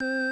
you